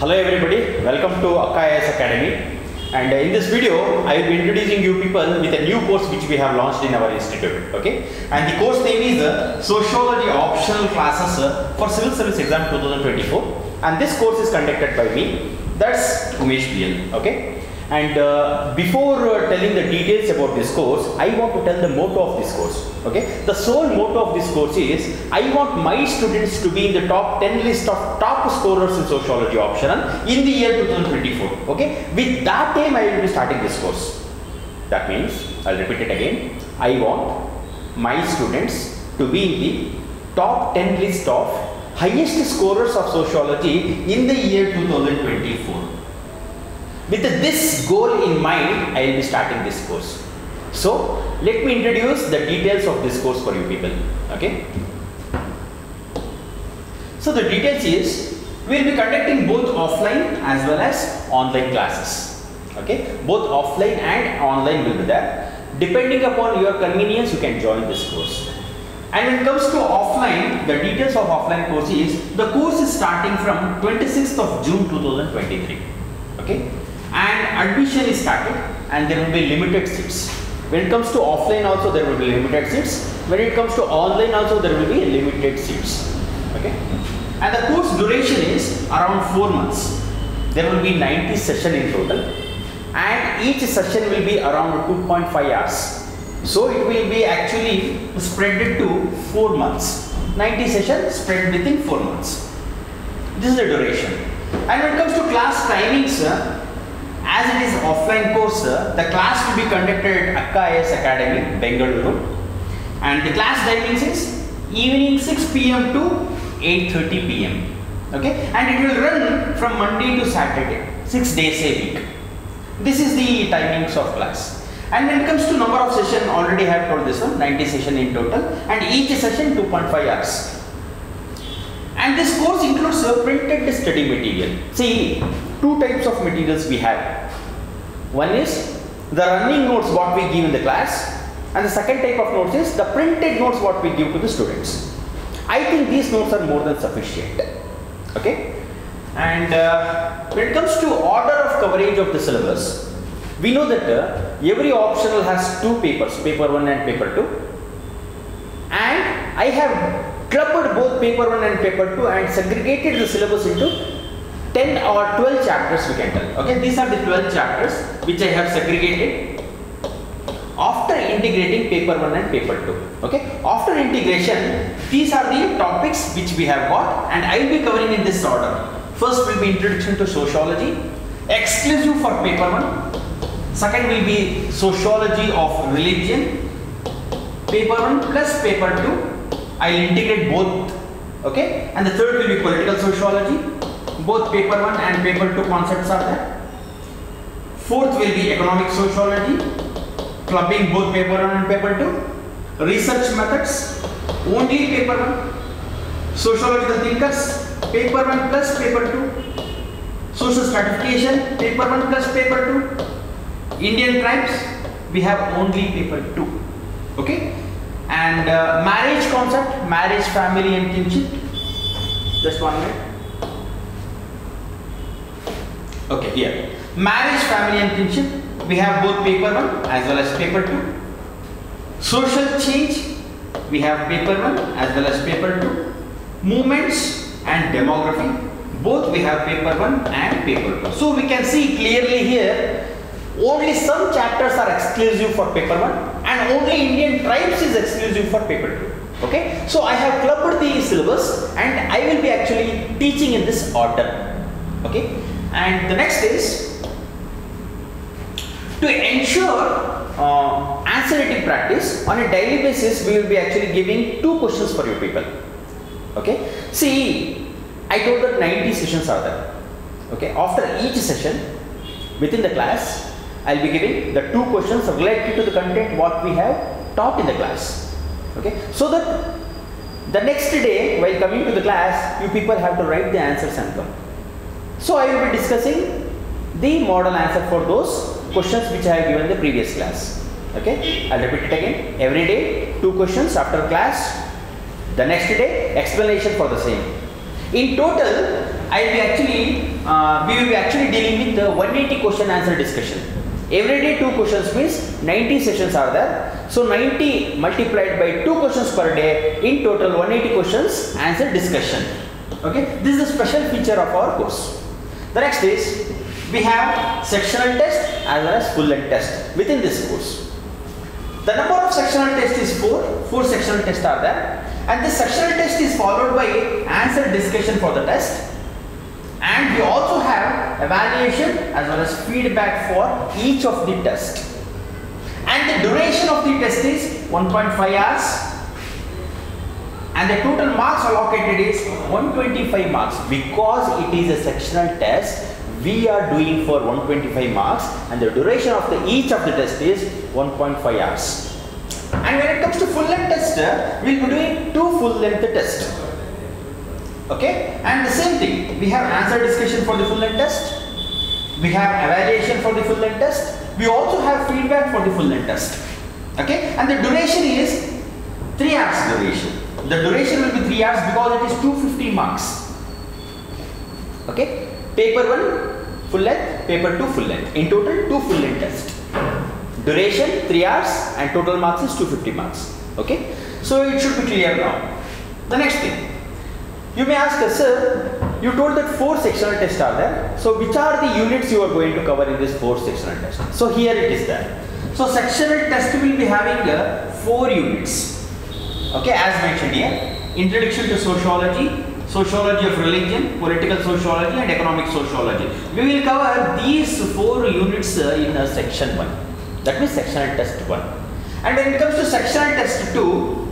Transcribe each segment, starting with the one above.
Hello everybody, welcome to Akka IAS Academy. And uh, in this video, I will be introducing you people with a new course which we have launched in our institute. Okay, and the course name is uh, Sociology Optional Classes uh, for Civil Service Exam 2024. And this course is conducted by me. That's Umesh B L. Okay. And uh, before uh, telling the details about this course, I want to tell the motto of this course. Okay, the sole motto of this course is I want my students to be in the top 10 list of top scorers in sociology optional in the year 2024. Okay, with that aim, I will be starting this course. That means, I'll repeat it again. I want my students to be in the top 10 list of highest scorers of sociology in the year 2024. With this goal in mind, I will be starting this course. So, let me introduce the details of this course for you people. Okay. So, the details is we will be conducting both offline as well as online classes. Okay. Both offline and online will be there. Depending upon your convenience, you can join this course. And when it comes to offline, the details of offline course is the course is starting from 26th of June 2023. Okay and admission is started and there will be limited seats. When it comes to offline also there will be limited seats. When it comes to online also there will be limited seats. Okay. And the course duration is around 4 months. There will be 90 session in total and each session will be around 2.5 hours. So it will be actually spread to 4 months. 90 session spread within 4 months. This is the duration. And when it comes to class timings, as it is offline course, the class will be conducted at Akka IAS Academy, Bengaluru. And the class timings is evening 6 pm to 8.30 pm. Okay, and it will run from Monday to Saturday, 6 days a week. This is the timings of class. And when it comes to number of session, already I have told this one, 90 session in total, and each session 2.5 hours. And this course includes printed study material. See, two types of materials we have. One is the running notes what we give in the class and the second type of notes is the printed notes what we give to the students. I think these notes are more than sufficient. Okay. And uh, when it comes to order of coverage of the syllabus, we know that uh, every optional has two papers, paper 1 and paper 2. And I have clubbed both paper 1 and paper 2 and segregated the syllabus into 10 or 12 chapters we can tell. Okay, these are the 12 chapters which I have segregated after integrating paper 1 and paper 2. Okay, after integration, these are the topics which we have got and I will be covering in this order. First will be introduction to sociology, exclusive for paper 1. Second will be sociology of religion, paper 1 plus paper 2. I will integrate both. Okay, and the third will be political sociology, both paper 1 and paper 2 concepts are there. Fourth will be economic sociology, clubbing both paper 1 and paper 2. Research methods, only paper 1. Sociological thinkers, paper 1 plus paper 2. Social stratification, paper 1 plus paper 2. Indian tribes, we have only paper 2. Okay? And uh, marriage concept, marriage, family and kinship. Just one minute. Okay, here. Marriage, family and kinship. We have both paper 1 as well as paper 2. Social change. We have paper 1 as well as paper 2. Movements and demography. Both we have paper 1 and paper 2. So we can see clearly here only some chapters are exclusive for paper 1 and only Indian tribes is exclusive for paper 2. Okay. So I have clubbed the syllabus and I will be actually teaching in this order. Okay and the next is to ensure uh, answer writing practice on a daily basis we will be actually giving two questions for you people. Okay? See i told that 90 sessions are there. Okay? After each session within the class i'll be giving the two questions related to the content what we have taught in the class. Okay? So that the next day while coming to the class you people have to write the answers and come so I will be discussing the model answer for those questions which I have given the previous class. Okay, I'll repeat it again. Every day, two questions after class. The next day, explanation for the same. In total, I will be actually uh, we will be actually dealing with the 180 question answer discussion. Every day two questions means 90 sessions are there. So 90 multiplied by two questions per day in total 180 questions answer discussion. Okay, this is a special feature of our course. The next is we have sectional test as well as full length test within this course. The number of sectional tests is 4, 4 sectional tests are there. And this sectional test is followed by answer discussion for the test. And we also have evaluation as well as feedback for each of the test. And the duration of the test is 1.5 hours and the total marks allocated is 125 marks. Because it is a sectional test we are doing for 125 marks and the duration of the each of the test is 1.5 hours. And when it comes to full length test we will be doing two full length tests okay? And the same thing we have answer discussion for the full length test. We have evaluation for the full length test. We also have feedback for the full length test. Okay? And the duration is 3 hours duration the duration will be 3 hours because it is 250 marks. Okay? Paper 1 full length. Paper 2 full length. In total 2 full length test. Duration 3 hours and total marks is 250 marks. Okay? So it should be clear now. The next thing. You may ask us sir you told that four sectional tests are there. So which are the units you are going to cover in this four sectional test? So here it is there. So sectional test will be having uh, four units okay as mentioned here introduction to sociology sociology of religion political sociology and economic sociology. We will cover these four units uh, in uh, section 1 that means sectional test 1 and when it comes to sectional test 2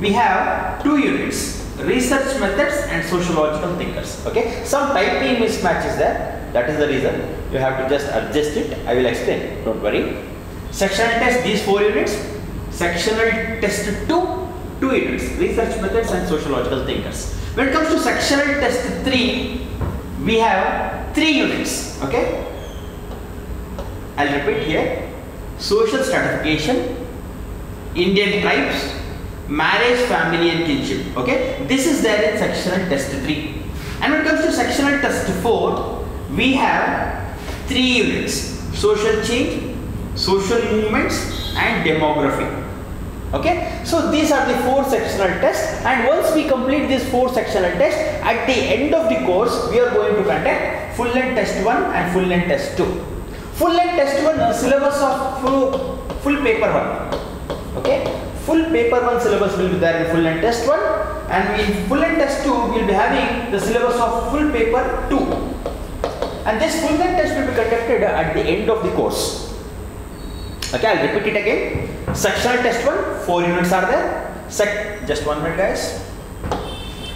we have two units research methods and sociological thinkers. Okay some typing mismatch is there. That is the reason. You have to just adjust it. I will explain. Don't worry. Sectional test these four units. Sectional test 2 two units research methods and sociological thinkers. When it comes to sectional test 3 we have three units okay? I'll repeat here. Social stratification indian tribes marriage family and kinship okay? This is there in sectional test 3 and when it comes to sectional test 4 we have three units. Social change social movements and demography okay? So these are the four sectional tests. And once we complete these four sectional tests at the end of the course we are going to conduct full length test 1 and full length test 2 full length test 1 uh, syllabus of full, full paper 1 okay? Full paper 1 syllabus will be there in full length test 1 and in full length test 2 we will be having the syllabus of full paper 2 and this full length test will be conducted at the end of the course. Okay? I'll repeat it again sectional test 1 four units are there. Sec just one minute guys.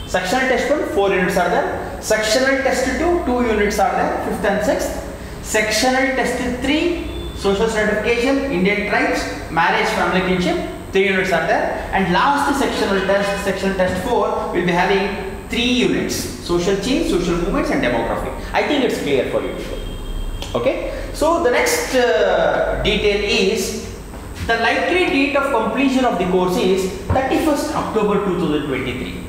Sectional test 1 four units are there. Sectional test 2 two units are there fifth and sixth. Sectional test 3 social stratification indian tribes marriage family kinship three units are there. And last sectional test section test 4 will be having three units social change social movements and demography. I think it's clear for you okay? So the next uh, detail is the likely date of completion of the course is 31st october 2023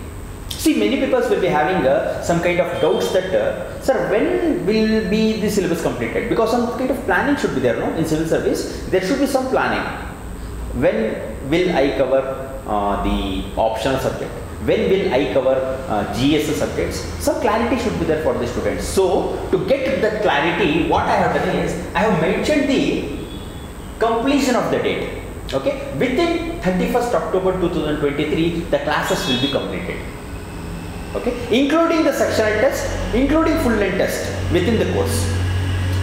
See, many people will be having uh, some kind of doubts that, uh, sir, when will be the syllabus completed? Because some kind of planning should be there, no? In civil service, there should be some planning. When will I cover uh, the optional subject? When will I cover uh, GS subjects? Some clarity should be there for the students. So, to get that clarity, what I have done is, I have mentioned the completion of the date. Okay, within 31st October 2023, the classes will be completed. Okay? Including the sectional test including full length test within the course.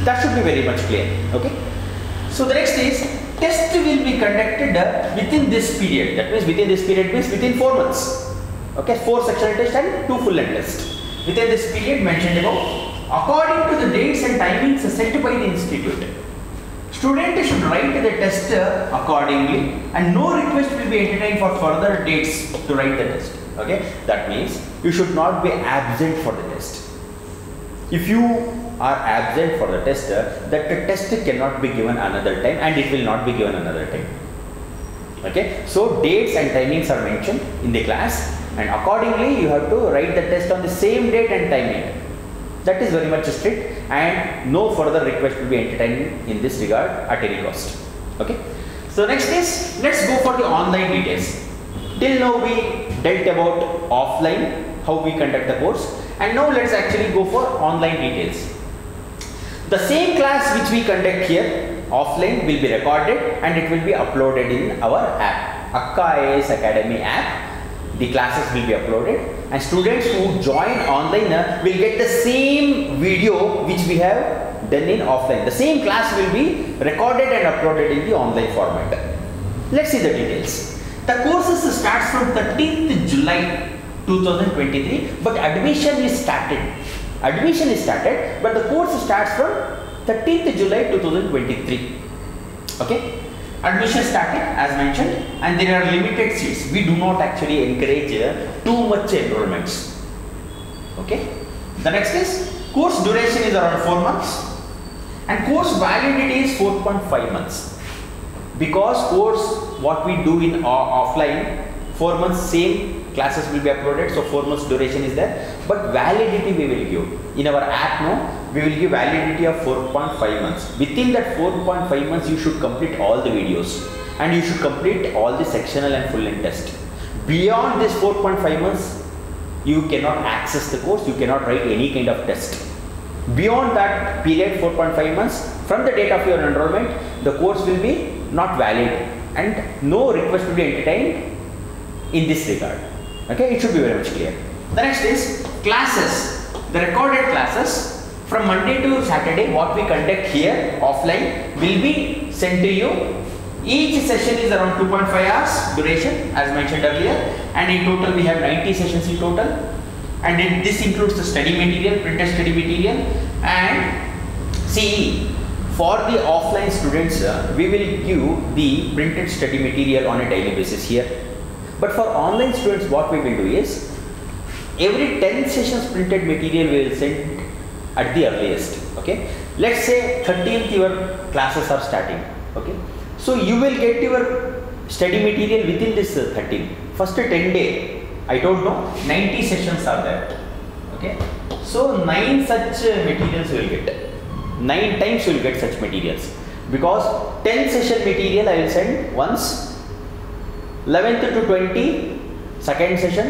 That should be very much clear. Okay? So the next is test will be conducted uh, within this period. That means within this period means within four months. Okay? Four sectional test and two full length test. Within this period mentioned above according to the dates and timings set by the institute student should write the test accordingly and no request will be entertained for further dates to write the test okay? That means you should not be absent for the test. If you are absent for the test that the test cannot be given another time and it will not be given another time okay? So dates and timings are mentioned in the class and accordingly you have to write the test on the same date and timing That is very much strict and no further request will be entertained in this regard at any cost. Okay. So next is, let's go for the online details. Till now we dealt about offline, how we conduct the course and now let's actually go for online details. The same class which we conduct here offline will be recorded and it will be uploaded in our app, Akka IAS Academy app. The classes will be uploaded and students who join online uh, will get the same video which we have done in offline. The same class will be recorded and uploaded in the online format. Let's see the details. The courses starts from 13th July 2023 but admission is started admission is started but the course starts from 13th July 2023 okay admission started as mentioned and there are limited seats. We do not actually encourage uh, too much enrollments. Okay? The next is course duration is around 4 months and course validity is 4.5 months. Because course what we do in uh, offline 4 months same classes will be uploaded so 4 months duration is there. But validity we will give. In our app no we will give validity of 4.5 months within that 4.5 months you should complete all the videos and you should complete all the sectional and full length test beyond this 4.5 months you cannot access the course you cannot write any kind of test beyond that period 4.5 months from the date of your enrollment the course will be not valid and no request will be entertained in this regard Okay, it should be very much clear. The next is classes. The recorded classes from Monday to Saturday what we conduct here offline will be sent to you. Each session is around 2.5 hours duration as mentioned earlier and in total we have 90 sessions in total and this includes the study material, printed study material and CE. For the offline students, uh, we will give the printed study material on a daily basis here but for online students, what we will do is, every 10 sessions printed material we will send at the earliest. Okay. Let's say 13th your classes are starting. Okay. So you will get your study material within this uh, 13. First 10 day, I don't know, 90 sessions are there. Okay. So 9 such uh, materials you will get. 9 times you will get such materials. Because 10 session material I will send once 11th to 20 second session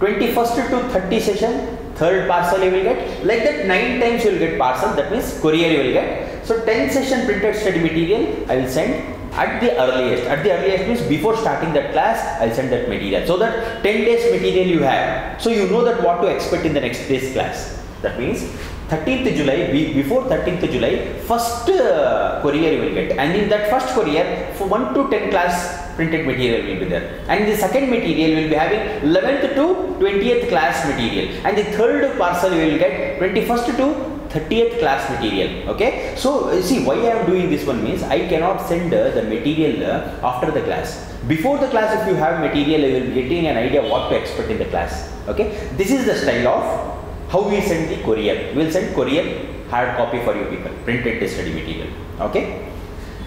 21st to 30 session third parcel you will get. Like that 9 times you will get parcel. That means courier you will get. So 10 session printed study material I will send at the earliest. At the earliest means before starting that class I'll send that material. So that 10 days material you have. So you know that what to expect in the next day's class. That means 13th July, before 13th July, first uh, courier you will get. And in that first courier, for 1 to 10 class printed material will be there. And the second material will be having 11th to 20th class material. And the third parcel you will get 21st to 30th class material. Okay? So see why i am doing this one means i cannot send uh, the material uh, after the class. Before the class if you have material you will be getting an idea what to expect in the class. Okay? This is the style of how we send the courier we will send courier hard copy for you people printed study material okay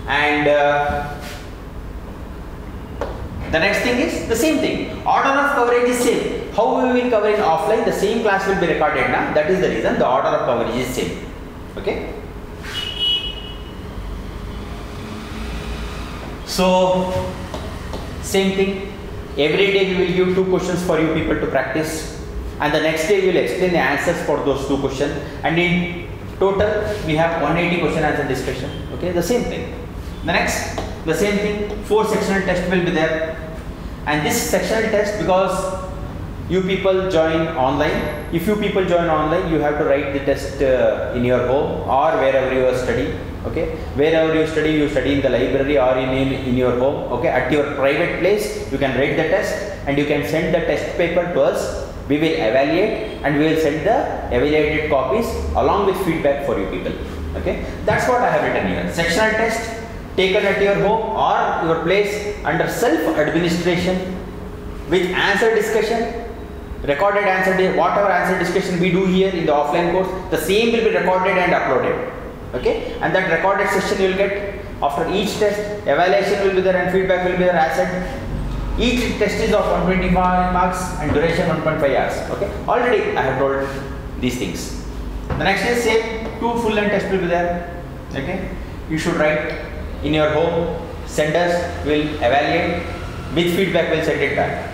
and uh, the next thing is the same thing. Order of coverage is same. How we will cover in offline, the same class will be recorded now. That is the reason the order of coverage is same. Okay. So, same thing. Every day we will give two questions for you people to practice and the next day we will explain the answers for those two questions and in total we have 180 question answer discussion. Okay, the same thing. The next the same thing, four sectional test will be there. And this sectional test because you people join online. If you people join online, you have to write the test uh, in your home or wherever you are studying. Okay, wherever you study, you study in the library or in, in, in your home. Okay, at your private place, you can write the test and you can send the test paper to us. We will evaluate and we will send the evaluated copies along with feedback for you people. Okay, that's what I have written here. Sectional test taken at your home or your place under self administration with answer discussion recorded answer whatever answer discussion we do here in the offline course the same will be recorded and uploaded okay and that recorded session you will get after each test evaluation will be there and feedback will be there as said each test is of 125 marks and duration 1.5 hours okay already i have told these things The next is same two full length test will be there. Okay. You should write in your home. Senders will evaluate. With feedback will send it back.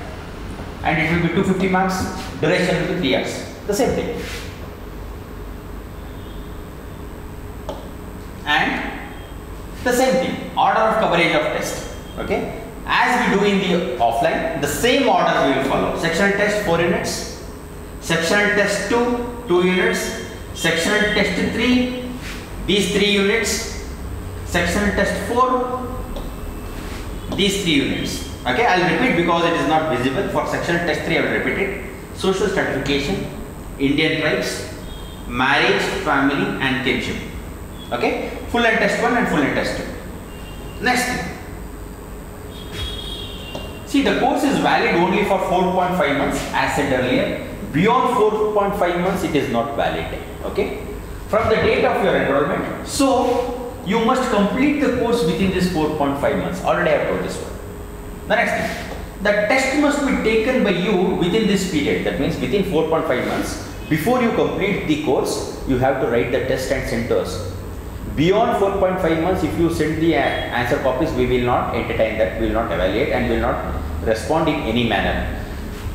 And it will be 250 marks. Duration will be 3 years. The same thing. And the same thing. Order of coverage of test. Okay. As we do in the offline, the same order we will follow. Sectional test 4 units. Sectional test 2 2 units. Sectional test 3 these 3 units. Sectional test 4 these 3 units. Okay, I will repeat because it is not visible. For sectional test 3, I will repeat it. Social stratification, Indian tribes, marriage, family and kinship. Okay, full and test 1 and full and test 2. Next. See, the course is valid only for 4.5 months as said earlier. Beyond 4.5 months, it is not valid. Okay, from the date of your enrollment. So, you must complete the course within this 4.5 months. Already I have told this one. The next thing, the test must be taken by you within this period. That means within 4.5 months. Before you complete the course, you have to write the test and send to us. Beyond 4.5 months, if you send the answer copies, we will not entertain that, we will not evaluate and will not respond in any manner.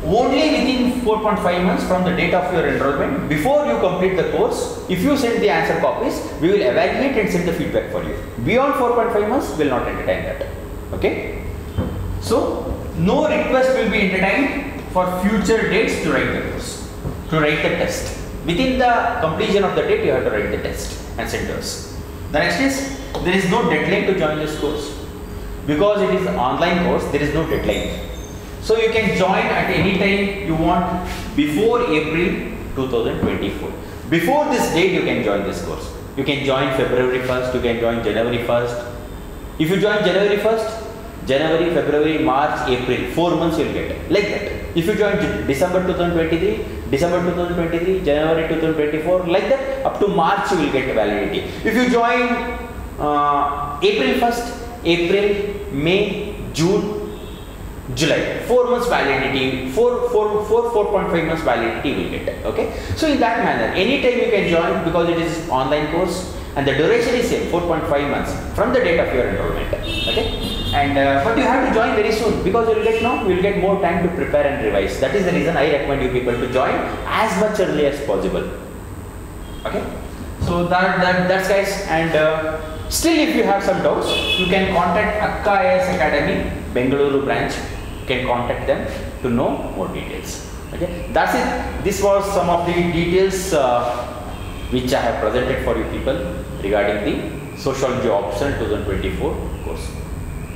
Only within 4.5 months from the date of your enrollment, before you complete the course, if you send the answer copies, we will evaluate and send the feedback for you. Beyond 4.5 months, we will not entertain that. Okay? So, no request will be entertained for future dates to write the course, to write the test. Within the completion of the date, you have to write the test and send us. The next is, there is no deadline to join this course. Because it is online course, there is no deadline. So you can join at any time you want before April 2024. Before this date, you can join this course. You can join February 1st, you can join January 1st. If you join January 1st, January, February, March, April, 4 months you will get like that. If you join December 2023, December 2023, January 2024, like that, up to March you will get validity. If you join uh, April 1st, April, May, June, July, 4 months validity, 4, 4, 4, 4.5 months validity will get, okay. So in that manner, anytime you can join because it is online course and the duration is same, 4.5 months from the date of your enrollment, okay. And uh, but you have to join very soon because you will get now you will get more time to prepare and revise. That is the reason I recommend you people to join as much early as possible. Okay. So that, that that's guys and uh, still if you have some doubts you can contact Akka Academy Bengaluru branch. You can contact them to know more details. Okay. That's it. This was some of the details uh, which I have presented for you people regarding the Social Job Option 2024 course.